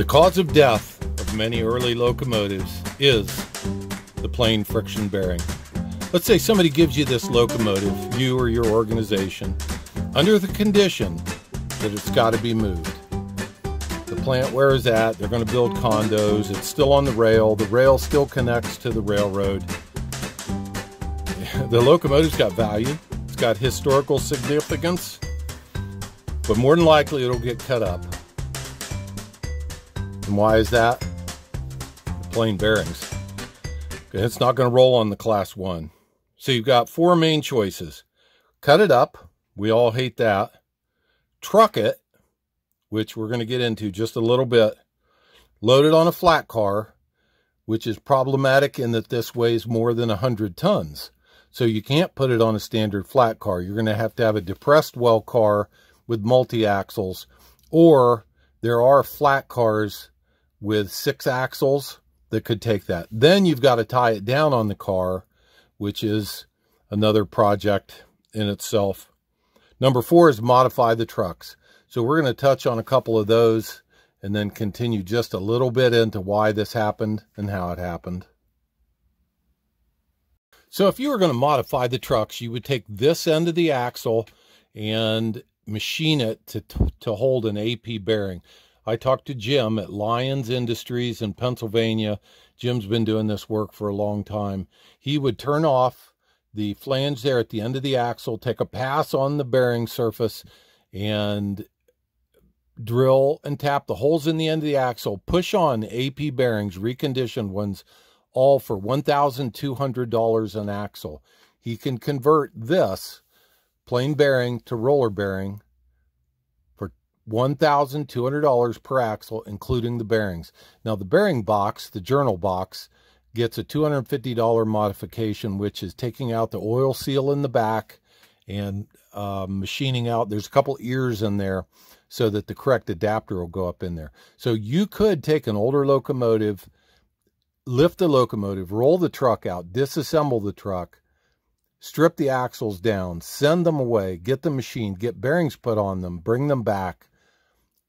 The cause of death of many early locomotives is the plain friction bearing. Let's say somebody gives you this locomotive, you or your organization, under the condition that it's got to be moved. The plant where is at, they're going to build condos, it's still on the rail, the rail still connects to the railroad. The locomotive's got value, it's got historical significance, but more than likely it'll get cut up. Why is that? The plain bearings. It's not going to roll on the class one. So you've got four main choices. Cut it up. We all hate that. Truck it, which we're going to get into just a little bit. Load it on a flat car, which is problematic in that this weighs more than 100 tons. So you can't put it on a standard flat car. You're going to have to have a depressed well car with multi-axles, or there are flat cars with six axles that could take that. Then you've got to tie it down on the car, which is another project in itself. Number four is modify the trucks. So we're going to touch on a couple of those and then continue just a little bit into why this happened and how it happened. So if you were going to modify the trucks, you would take this end of the axle and machine it to, to hold an AP bearing. I talked to Jim at Lions Industries in Pennsylvania. Jim's been doing this work for a long time. He would turn off the flange there at the end of the axle, take a pass on the bearing surface, and drill and tap the holes in the end of the axle, push on AP bearings, reconditioned ones, all for $1,200 an axle. He can convert this plain bearing to roller bearing $1,200 per axle, including the bearings. Now, the bearing box, the journal box, gets a $250 modification, which is taking out the oil seal in the back and uh, machining out. There's a couple ears in there so that the correct adapter will go up in there. So you could take an older locomotive, lift the locomotive, roll the truck out, disassemble the truck, strip the axles down, send them away, get the machine, get bearings put on them, bring them back,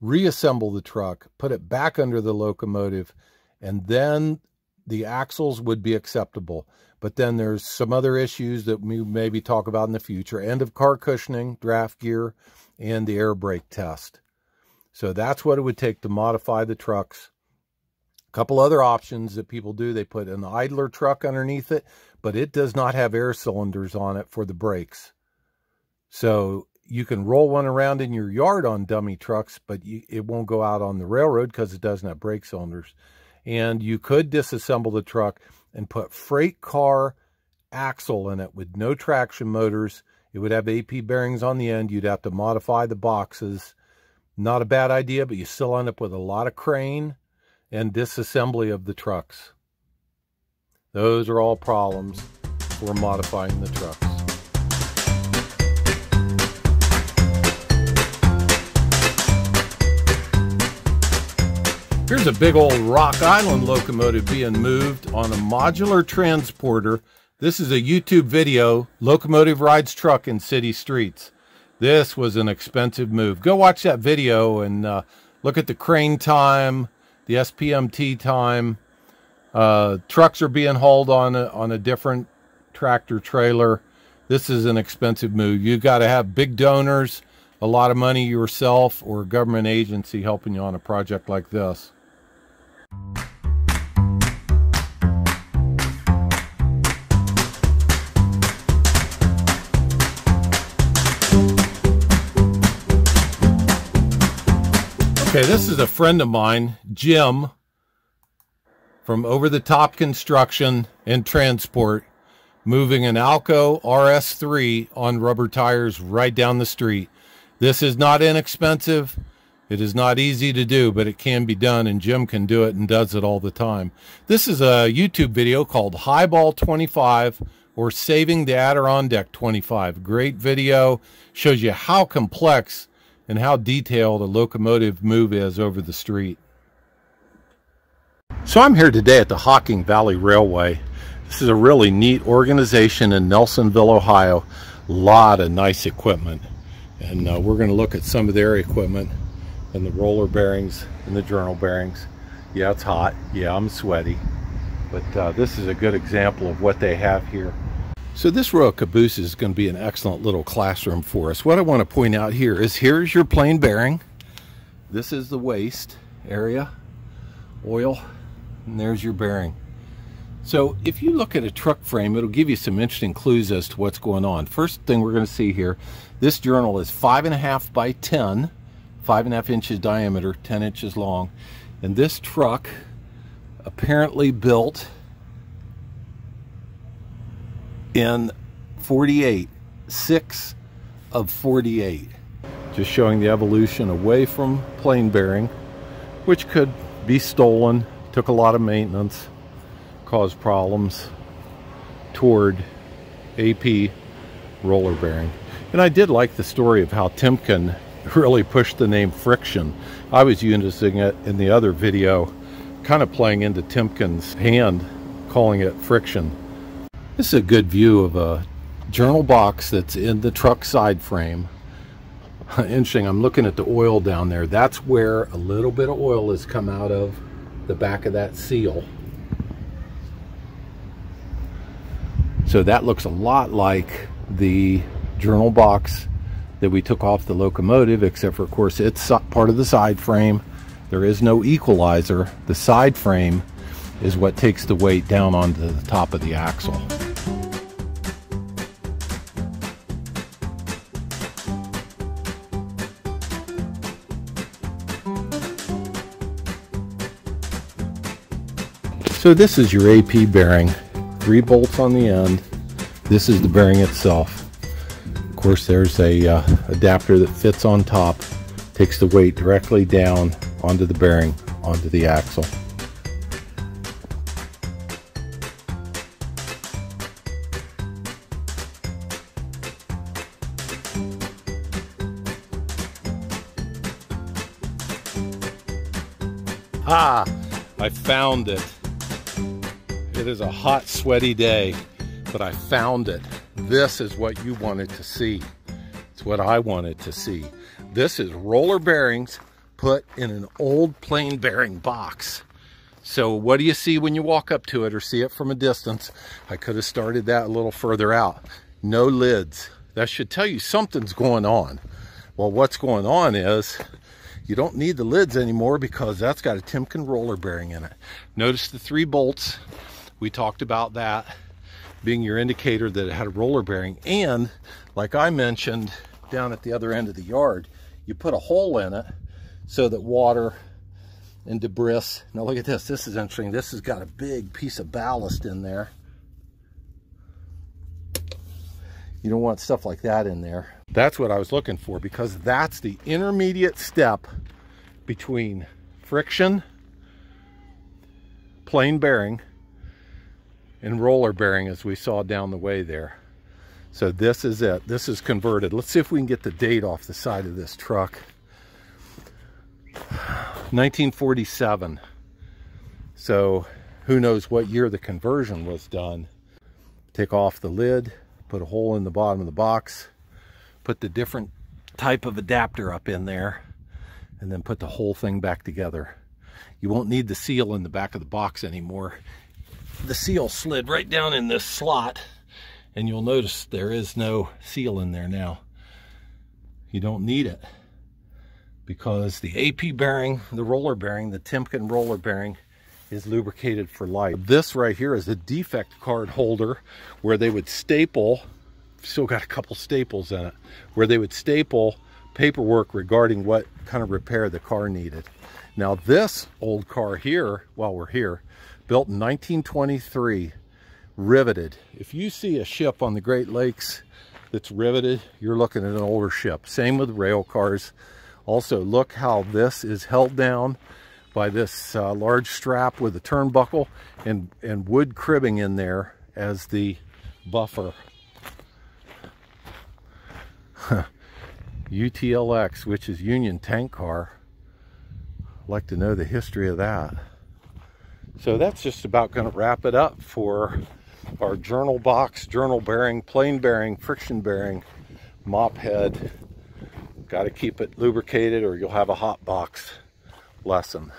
reassemble the truck, put it back under the locomotive, and then the axles would be acceptable. But then there's some other issues that we maybe talk about in the future. End of car cushioning, draft gear, and the air brake test. So that's what it would take to modify the trucks. A couple other options that people do, they put an idler truck underneath it, but it does not have air cylinders on it for the brakes. So you can roll one around in your yard on dummy trucks, but you, it won't go out on the railroad because it doesn't have brake cylinders. And you could disassemble the truck and put freight car axle in it with no traction motors. It would have AP bearings on the end. You'd have to modify the boxes. Not a bad idea, but you still end up with a lot of crane and disassembly of the trucks. Those are all problems for modifying the trucks. Here's a big old Rock Island locomotive being moved on a modular transporter. This is a YouTube video, Locomotive Rides Truck in City Streets. This was an expensive move. Go watch that video and uh, look at the crane time, the SPMT time. Uh, trucks are being hauled on a, on a different tractor trailer. This is an expensive move. You've got to have big donors, a lot of money yourself, or a government agency helping you on a project like this. Okay, this is a friend of mine, Jim, from Over the Top Construction and Transport, moving an Alco RS3 on rubber tires right down the street. This is not inexpensive. It is not easy to do, but it can be done, and Jim can do it and does it all the time. This is a YouTube video called Highball 25 or Saving the Adirondack 25. Great video. Shows you how complex and how detailed a locomotive move is over the street. So I'm here today at the Hocking Valley Railway. This is a really neat organization in Nelsonville, Ohio. A lot of nice equipment. And uh, we're going to look at some of their equipment and the roller bearings and the journal bearings. Yeah, it's hot. Yeah, I'm sweaty. But uh, this is a good example of what they have here. So this row of cabooses is going to be an excellent little classroom for us. What I want to point out here is here's your plain bearing. This is the waste area, oil, and there's your bearing. So if you look at a truck frame, it'll give you some interesting clues as to what's going on. First thing we're going to see here, this journal is five and a half by 10, five and a half inches diameter, 10 inches long. And this truck apparently built in 48, six of 48. Just showing the evolution away from plain bearing, which could be stolen, took a lot of maintenance, caused problems toward AP roller bearing. And I did like the story of how Timken really pushed the name Friction. I was using it in the other video, kind of playing into Timken's hand, calling it Friction. This is a good view of a journal box that's in the truck side frame. Interesting, I'm looking at the oil down there. That's where a little bit of oil has come out of the back of that seal. So that looks a lot like the journal box that we took off the locomotive, except for, of course, it's part of the side frame. There is no equalizer. The side frame is what takes the weight down onto the top of the axle. So this is your AP bearing three bolts on the end. This is the bearing itself. Of course, there's a uh, adapter that fits on top, takes the weight directly down onto the bearing, onto the axle. Ah, I found it. It is a hot, sweaty day, but I found it. This is what you wanted to see. It's what I wanted to see. This is roller bearings put in an old plain bearing box. So what do you see when you walk up to it or see it from a distance? I could have started that a little further out. No lids. That should tell you something's going on. Well, what's going on is you don't need the lids anymore because that's got a Timken roller bearing in it. Notice the three bolts we talked about that being your indicator that it had a roller bearing. And like I mentioned down at the other end of the yard, you put a hole in it so that water and debris. Now look at this. This is interesting. This has got a big piece of ballast in there. You don't want stuff like that in there. That's what I was looking for because that's the intermediate step between friction, plain bearing, and roller bearing as we saw down the way there. So this is it. This is converted. Let's see if we can get the date off the side of this truck. 1947. So who knows what year the conversion was done. Take off the lid, put a hole in the bottom of the box, put the different type of adapter up in there, and then put the whole thing back together. You won't need the seal in the back of the box anymore the seal slid right down in this slot and you'll notice there is no seal in there now. You don't need it because the AP bearing, the roller bearing, the Timken roller bearing is lubricated for life. This right here is a defect card holder where they would staple, still got a couple staples in it, where they would staple paperwork regarding what kind of repair the car needed. Now this old car here, while we're here, built in 1923, riveted. If you see a ship on the Great Lakes that's riveted, you're looking at an older ship. Same with rail cars. Also, look how this is held down by this uh, large strap with a turnbuckle and, and wood cribbing in there as the buffer. UTLX, which is Union Tank Car. I'd like to know the history of that. So that's just about going to wrap it up for our journal box, journal bearing, plain bearing, friction bearing, mop head Got to keep it lubricated or you'll have a hot box lesson.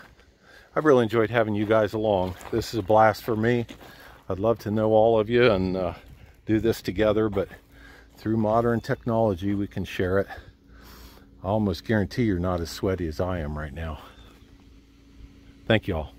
I've really enjoyed having you guys along. This is a blast for me. I'd love to know all of you and uh, do this together, but through modern technology, we can share it. I almost guarantee you're not as sweaty as I am right now. Thank you all.